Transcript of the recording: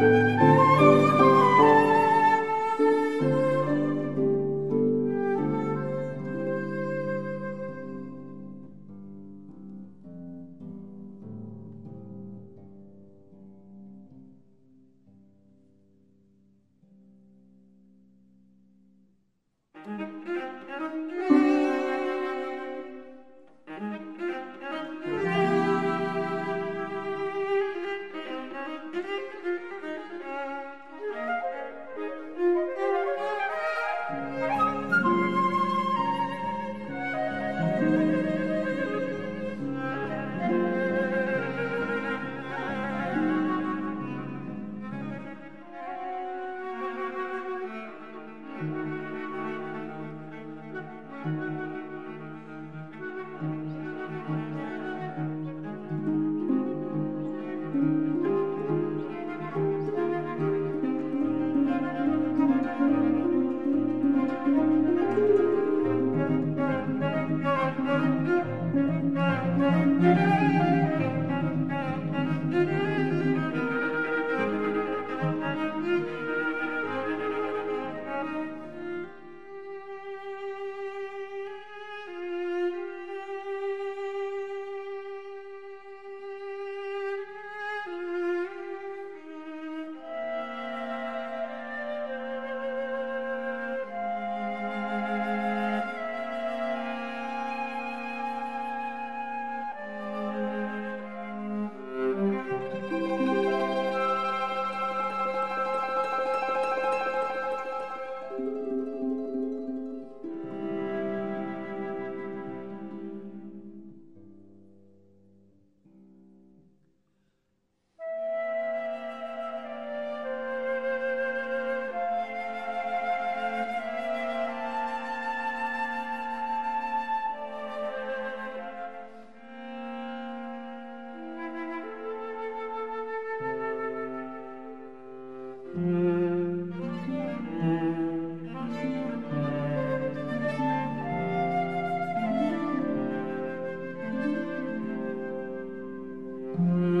Música うん。